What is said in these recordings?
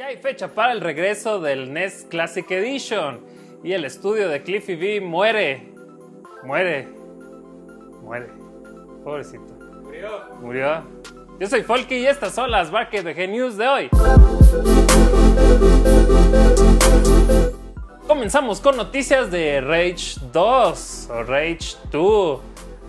Ya hay fecha para el regreso del NES Classic Edition y el estudio de Cliffy B muere. Muere. Muere. Pobrecito. Murió. Murió. Yo soy Folky y estas son las Barket de News de hoy. Comenzamos con noticias de Rage 2 o Rage 2.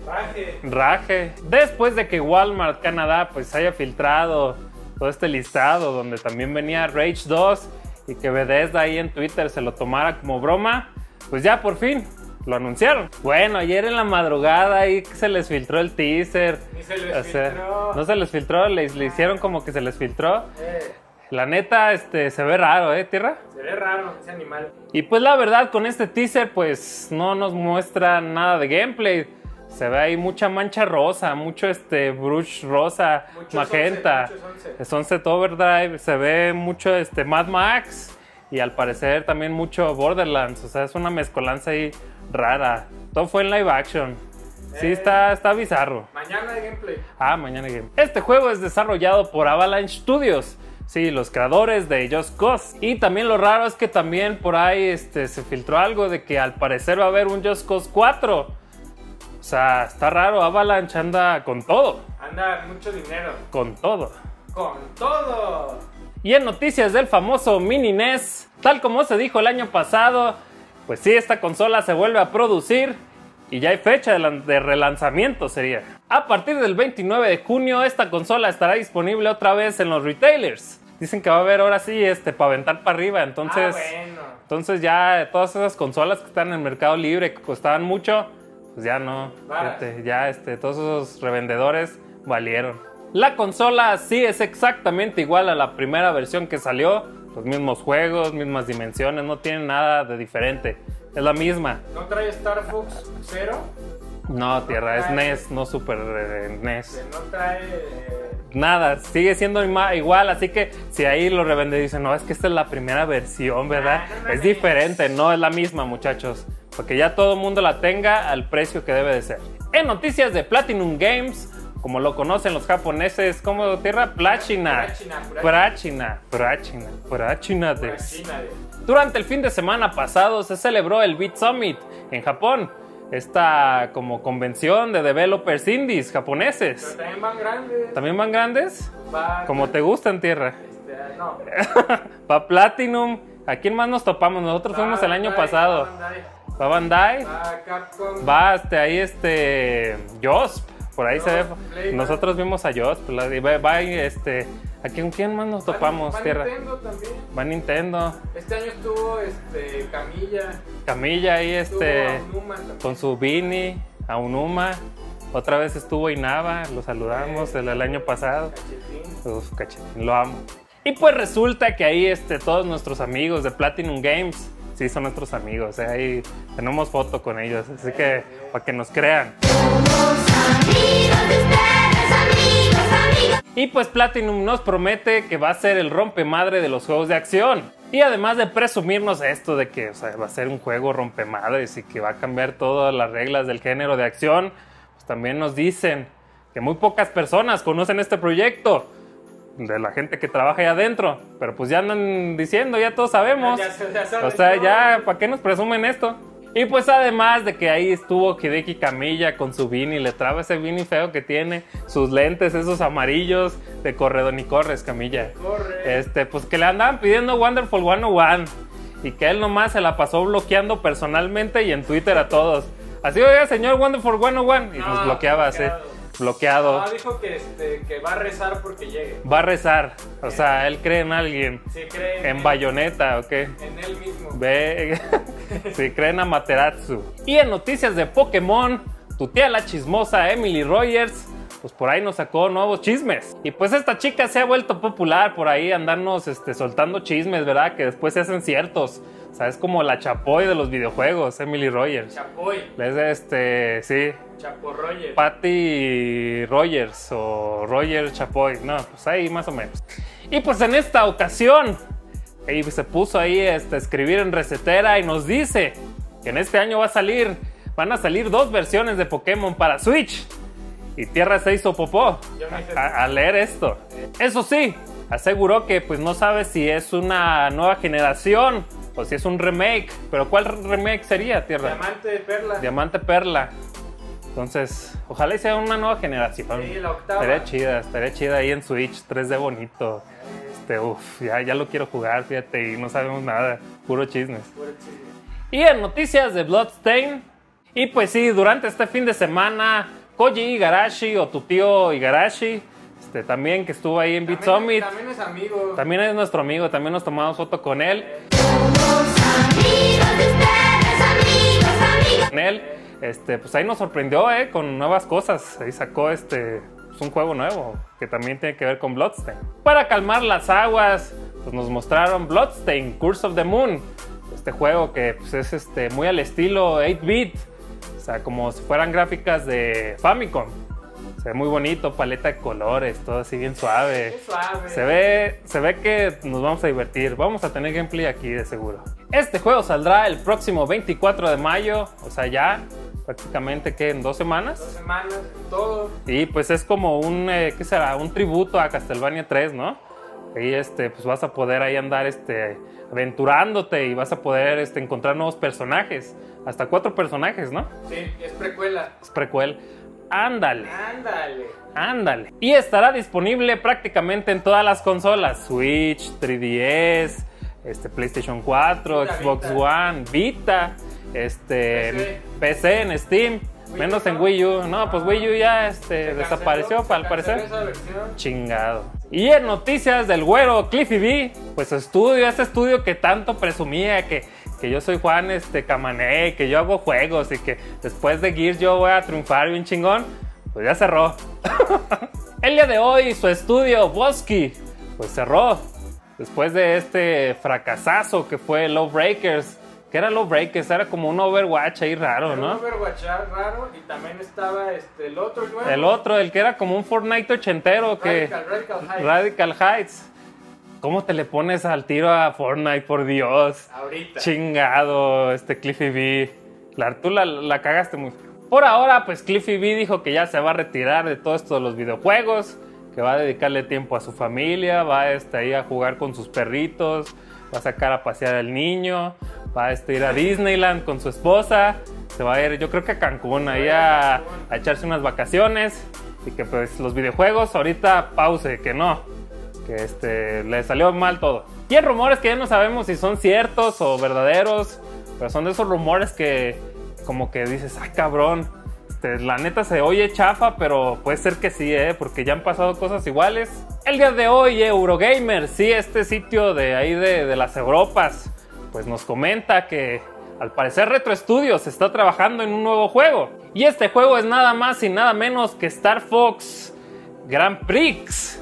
Raje. Raje. Después de que Walmart Canadá pues haya filtrado todo este listado donde también venía Rage 2 y que Bethesda ahí en Twitter se lo tomara como broma, pues ya por fin lo anunciaron. Bueno, ayer en la madrugada ahí se les filtró el teaser. Ni se les O sea, filtró. No se les filtró, le, le hicieron como que se les filtró. Eh, La neta, este, se ve raro, ¿eh, Tierra? se ve raro ese animal. Y pues la verdad, con este teaser, pues no nos muestra nada de gameplay. Se ve ahí mucha mancha rosa, mucho este brush rosa, Muchos magenta. once, once. Sunset Overdrive, se ve mucho este Mad Max y al parecer también mucho Borderlands. O sea, es una mezcolanza ahí rara. Todo fue en live action. Sí, Eh. está, está bizarro. Mañana de gameplay. Ah, mañana game. Este juego es desarrollado por Avalanche Studios. Sí, los creadores de Just Cause. Y también lo raro es que también por ahí este, se filtró algo de que al parecer va a haber un Just Cause 4. O sea, está raro. Avalanche anda con todo. Anda mucho dinero. Con todo. Con todo. Y en noticias del famoso Mini NES, tal como se dijo el año pasado, pues sí, esta consola se vuelve a producir y ya hay fecha de, lan- de relanzamiento sería. A partir del 29 de junio esta consola estará disponible otra vez en los retailers. Dicen que va a haber ahora sí este para aventar para arriba, entonces ah, bueno. entonces ya todas esas consolas que están en el mercado libre que costaban mucho, pues ya no. Fíjate, ya este, todos esos revendedores valieron. La consola sí es exactamente igual a la primera versión que salió. Los mismos juegos, mismas dimensiones, no tiene nada de diferente. Es la misma. ¿No trae Star Fox 0? No, tierra, es trae- NES, no Super eh, NES. No trae. eh, Nada, sigue siendo igual, así que si ahí los revendedores dicen, no, es que esta es la primera versión, ¿verdad? Ah, no es diferente, no es la misma, muchachos. Porque ya todo el mundo la tenga al precio que debe de ser. En noticias de Platinum Games, como lo conocen los japoneses, como tierra Plachina. Plachina, Prachina, Prachina, Prachina pura des. China de- Durante el fin de semana pasado se celebró el Beat Summit en Japón. Esta como convención de developers indies Pero japoneses. también van grandes. ¿También van grandes? Va- Como te gusta en tierra. Este, no. Pa Platinum. ¿A quién más nos topamos? Nosotros fuimos Va el año pasado. Va Bandai, Va. Va Capcom. Va este, ahí este. Josp. Por ahí se ve. Nosotros vimos a Josp. y Va, va este. ¿A quién, quién más nos topamos, va tierra? Nintendo también. Va Nintendo. Este año estuvo este, Camilla. Camilla ahí, este. Con su Vini. Aunuma. Otra vez estuvo Inaba. Lo saludamos el, el año pasado. Cachetín. Uf, cachetín, lo amo. Y pues resulta que ahí este, todos nuestros amigos de Platinum Games, sí son nuestros amigos, eh, ahí tenemos foto con ellos, así que para que nos crean. Y pues Platinum nos promete que va a ser el rompemadre de los juegos de acción. Y además de presumirnos esto de que o va a ser un juego rompemadres y que va a cambiar todas las reglas del género de acción, pues también nos dicen que muy pocas personas conocen este proyecto. De la gente que trabaja ahí adentro. Pero pues ya andan diciendo, ya todos sabemos. Ya ya o sea, ya, ¿para qué nos presumen esto? Y pues además de que ahí estuvo Hideki Camilla con su Vini, le traba ese Vini feo que tiene, sus lentes, esos amarillos de corredor ni corres, Camilla. Corre. Este, pues que le andaban pidiendo Wonderful 101 y que él nomás se la pasó bloqueando personalmente y en Twitter a todos. Así, oiga, señor Wonderful 101 y No, nos bloqueaba así, bloqueado. No, dijo que, este, que va a rezar porque llegue. Va a rezar, o sea, él cree en alguien, Si cree en bayoneta, ¿ok? En él mismo. Ve, si creen a Materatsu. Y en noticias de Pokémon, tu tía la chismosa Emily Rogers, pues por ahí nos sacó nuevos chismes. Y pues esta chica se ha vuelto popular por ahí andarnos este, soltando chismes, ¿verdad? Que después se hacen ciertos. O sea, es como la chapoy de los videojuegos, Emily Rogers. Chapoy. Es este, sí, Chapo Roger. Patty Rogers o Roger Chapoy. No, pues ahí más o menos. Y pues en esta ocasión, ahí se puso ahí este, a escribir en recetera y nos dice que en este año va a salir, van a salir dos versiones de Pokémon para Switch. Y Tierra se hizo popó Yo me hice- a, a leer esto. Eso sí, aseguró que pues no sabe si es una nueva generación o si es un remake. Pero ¿cuál remake sería, Tierra? Diamante perla. Diamante Perla. Entonces, ojalá y sea una nueva generación. Sí, la octava. Estaría chida, estaría chida ahí en Switch, 3D bonito. Este, uf, ya, ya lo quiero jugar, fíjate, y no sabemos nada, puro chismes. Puro chisme. Y en noticias de Bloodstain, y pues sí, durante este fin de semana, Koji Igarashi o tu tío Igarashi, este, también que estuvo ahí en Beat También- Summit, También es amigo. también es nuestro amigo, también nos tomamos foto con él. Amigos de ustedes, amigos, amigos. con él, este, pues ahí nos sorprendió, ¿eh? Con nuevas cosas. Ahí sacó este, pues, un juego nuevo que también tiene que ver con Bloodstain. Para calmar las aguas, pues nos mostraron Bloodstain, Curse of the Moon. Este juego que pues, es este, muy al estilo 8-bit. O sea, como si fueran gráficas de Famicom. Se ve muy bonito, paleta de colores, todo así bien suave. Suave. Se ve, se ve que nos vamos a divertir. Vamos a tener gameplay aquí de seguro. Este juego saldrá el próximo 24 de mayo, o sea, ya prácticamente que en dos semanas. Dos semanas, todo. Y pues es como un, eh, ¿qué será? Un tributo a Castlevania 3, ¿no? Ahí este, pues vas a poder ahí andar este, aventurándote y vas a poder este, encontrar nuevos personajes. Hasta cuatro personajes, ¿no? Sí, es precuela. Es prequel. Ándale. Ándale. Ándale. Y estará disponible prácticamente en todas las consolas: Switch, 3DS, este, PlayStation 4, Vita, Xbox Vita. One, Vita, este, PC. PC, en Steam, Wii menos U, en. Wii U. No, pues Wii U ya este, desapareció, para se parecer. Chingado. Y en noticias del güero Cliffy B, pues estudio, ese estudio que tanto presumía que, que yo soy Juan este, Camané, que yo hago juegos y que después de Gears yo voy a triunfar bien chingón, pues ya cerró. El día de hoy su estudio Bosky, pues cerró. Después de este fracasazo que fue Lowbreakers, que era Lowbreakers, era como un Overwatch ahí raro, Era un ¿no? Overwatch raro y también estaba este, el otro nuevo. El otro, el que era como un Fortnite ochentero que... Radical, Heights. Radical Heights. ¿Cómo te le pones al tiro a Fortnite, por Dios? Ahorita. Chingado, este Cliffy B. La, tú la, la cagaste muy feo. Por ahora, pues Cliffy B dijo que ya se va a retirar de todo esto de los videojuegos, que va a dedicarle tiempo a su familia, va este, ahí a jugar con sus perritos, va a sacar a pasear al niño, va a este, ir a Disneyland con su esposa, se va a ir, yo creo que a Cancún, ahí a, a echarse unas vacaciones y que pues los videojuegos ahorita pause, que no, que este, le salió mal todo. Y hay rumores que ya no sabemos si son ciertos o verdaderos, pero son de esos rumores que como que dices, ay cabrón, este, la neta se oye chafa, pero puede ser que sí, ¿eh? porque ya han pasado cosas iguales. El día de hoy, Eurogamer, sí, este sitio de ahí de, de las Europas, pues nos comenta que al parecer Retro Studios está trabajando en un nuevo juego. Y este juego es nada más y nada menos que Star Fox Grand Prix.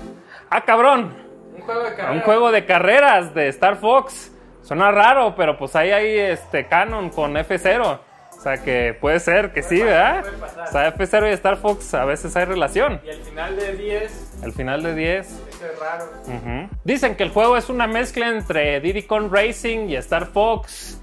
Ah, cabrón, Un juego de carrera. un juego de carreras de Star Fox. Suena raro, pero pues ahí hay este canon con F0. O sea que puede ser que sí, pasar, ¿verdad? O sea, F0 y Star Fox a veces hay relación. Y al final de 10, Al final de 10. Dicen que el juego es una mezcla entre Diddy Kong Racing y Star Fox.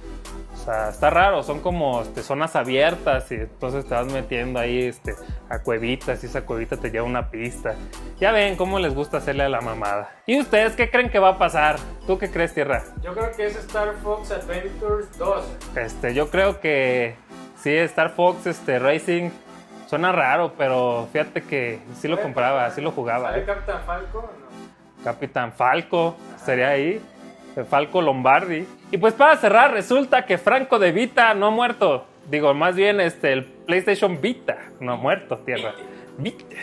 O sea, está raro, son como este, zonas abiertas y entonces te vas metiendo ahí este, a cuevitas y esa cuevita te lleva a una pista. Ya ven cómo les gusta hacerle a la mamada. ¿Y ustedes qué creen que va a pasar? ¿Tú qué crees, Tierra? Yo creo que es Star Fox Adventures 2. Este, yo creo que sí, Star Fox este, Racing suena raro, pero fíjate que sí lo compraba, sí lo jugaba. ¿Sale ¿eh? Capitán Falco? No. Capitán Falco, sería ahí. Falco Lombardi. Y pues para cerrar, resulta que Franco de Vita no ha muerto. Digo, más bien este, el PlayStation Vita no ha muerto, tierra. Vita,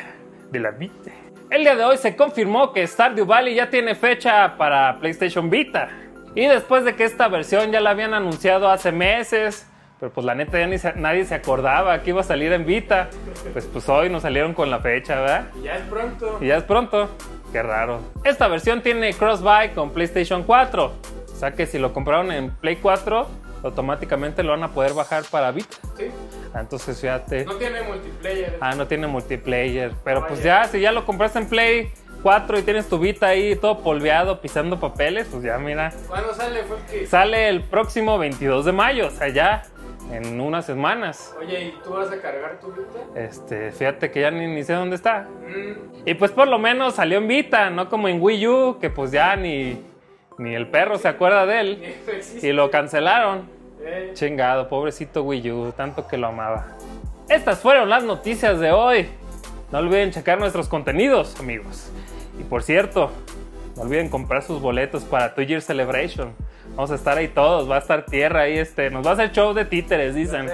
de la Vita. El día de hoy se confirmó que Stardew Valley ya tiene fecha para PlayStation Vita. Y después de que esta versión ya la habían anunciado hace meses, pero pues la neta ya ni se- nadie se acordaba que iba a salir en Vita, pues pues hoy nos salieron con la fecha, ¿verdad? Y ya es pronto. Y ya es pronto. Qué raro. Esta versión tiene cross-buy con PlayStation 4. O sea que si lo compraron en Play 4, automáticamente lo van a poder bajar para Vita. Sí. Ah, Entonces fíjate. No tiene multiplayer. Ah, no tiene multiplayer. Pero No, pues ya. ya, si ya lo compraste en Play 4 y tienes tu Vita ahí todo polveado, pisando papeles, pues ya mira. ¿Cuándo sale? Fue que. Sale el próximo 22 de mayo. O sea, ya, en unas semanas. Oye, ¿y tú vas a cargar tu Vita? Este, fíjate que ya ni, ni sé dónde está. Mm, Y pues por lo menos salió en Vita, no como en Wii U, que pues ya ni, ni el perro se acuerda de él. existe. Y lo cancelaron. Eh, Chingado, pobrecito Wii U, tanto que lo amaba. Estas fueron las noticias de hoy. No olviden checar nuestros contenidos, amigos. Y por cierto, no olviden comprar sus boletos para Two Year Celebration. Vamos a estar ahí todos, va a estar tierra ahí, este, nos va a hacer show de títeres, dicen.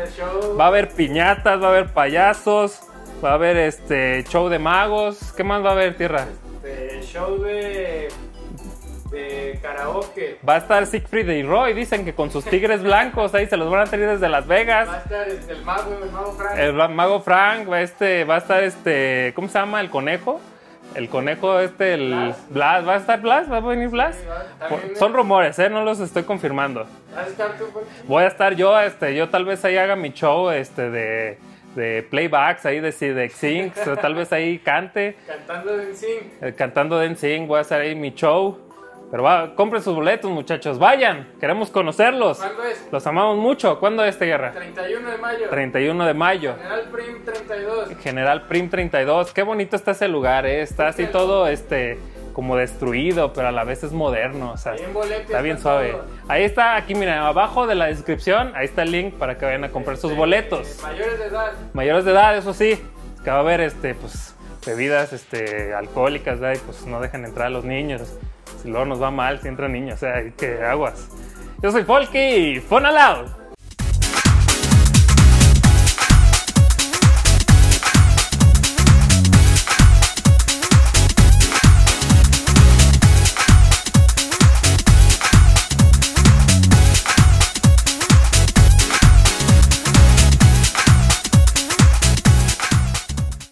Va a haber piñatas, va a haber payasos, va a haber este show de magos. ¿Qué más va a haber, tierra? este, show de, de karaoke. Va a estar Siegfried y Roy, dicen que con sus tigres blancos ahí se los van a traer desde Las Vegas. Va a estar este, el mago, el mago Frank. El mago Frank, va, este, va a estar este, ¿cómo se llama? El conejo. El conejo este, el Blas. Blas. ¿Va a estar Blas? ¿Va a venir Blas? Sí, va- Por- también, Son rumores, ¿eh? No los estoy confirmando. ¿Vas a estar tú, Jorge? Voy a estar yo, este, yo tal vez ahí haga mi show, este, de, de playbacks ahí de, de Xinx, o tal vez ahí cante, Cantando en Sing. eh, cantando de NSYNC, voy a hacer ahí mi show. Pero va, compren sus boletos, muchachos, vayan, queremos conocerlos. ¿Cuándo es? Los amamos mucho. ¿Cuándo es esta guerra? 31 de mayo. 31 de mayo. General Prim 32. General Prim 32. Qué bonito está ese lugar, ¿eh? Está así todo este como destruido, pero a la vez es moderno. O sea, Ahí en boletos está bien suave. todo. Ahí está, aquí miren, abajo de la descripción, ahí está el link para que vayan a comprar sus boletos. eh, mayores de edad. Mayores de edad, eso sí, que va a haber este, pues, bebidas este, alcohólicas, ¿verdad? Y pues no dejen entrar a los niños. Si luego nos va mal si entran niños, o sea, que aguas. Yo soy Folky y Fun Aloud.